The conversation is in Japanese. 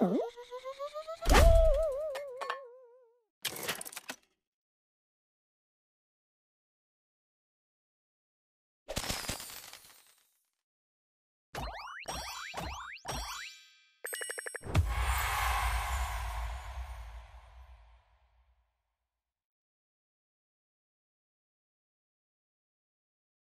Oh.